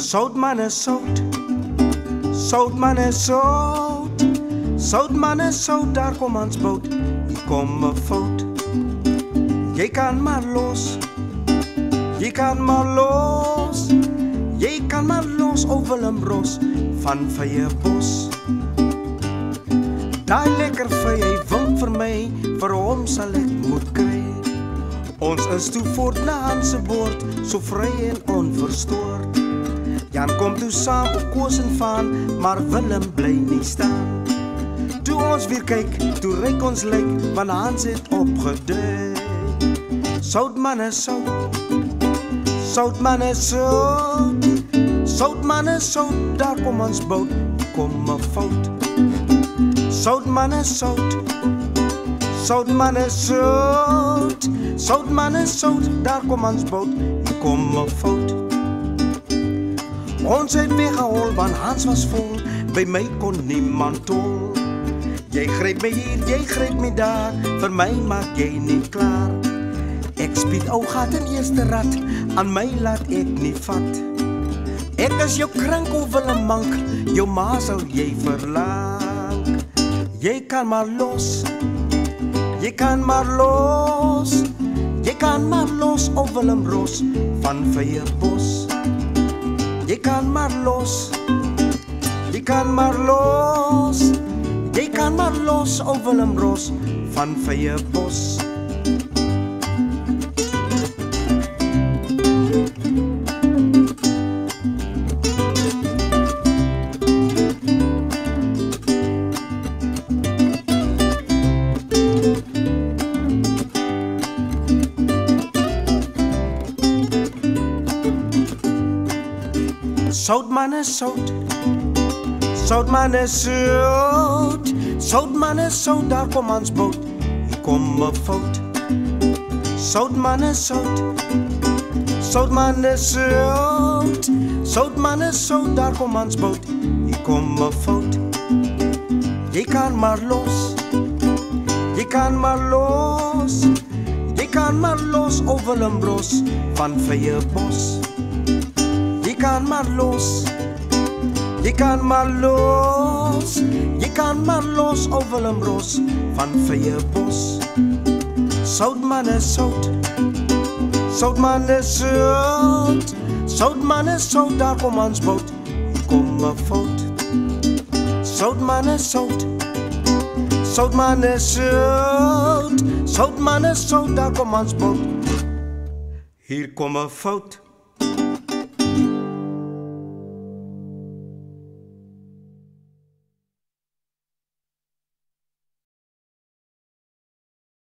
Soutman is sout. Soutman is sout. Soutman is sout, daar kom ons boot. Hier kom 'n fout. Jy kan maar los. Jy kan maar los. Jy kan maar los o Willem Ros van Vyeebos. Daai lekker hy wink vir my, vir hom sal ek moet kry. Ons is toe voort na Hans se boord, so vry en onverstoord. Jan kom toe saam op koos en van, maar Willem bly nie staan. Toe ons weer kyk, toe ryk ons lyk, want Hans het opgedui. Soutman is sout. Soutman sout. Soutman sout, daar kom ons boot, kom 'n fout. Soutman is sout. Soutman is sout. Soutman is sout, daar kom ons boot, kom 'n fout. Ons het weggehol want Hans was vol, by my kon niemand tol. Jy gryp my hier, jy gryp my daar, vir my maak jy nie klaar. Ek spied ou gat in eerste rad, aan my laat ek nie vat. Ek is jou krinkel wil 'n mank, jou ma sal jy verlang. Jy kan maar los. Jy kan maar los. Jy kan maar los of Willem Ros van Vyeebos. Jy kan maar los. Jy kan maar los. Jy kan maar los of Willem Ros van Vyeebos. Soutman is sout. Soutman is sout. Soutman is sout, daar kom ons boot. Hier kom 'n fout. Soutman is sout. Soutman is sout. Soutman is sout, daar kom ons boot. Hier kom 'n fout. Jy kan maar los. Jy kan maar los. Jy kan maar los o Willem Bros van Vyeebos. Jy kan maar los. Jy kan maar los. Jy kan maar los o Willem Ros van Vyeebos. Soutman is sout. Soutman is sout. Soutman is sout, daar kom ons boot. Kom 'n fout. Soutman is sout. Soutman is sout. Soutman is sout, daar kom ons boot. Hier kom 'n fout.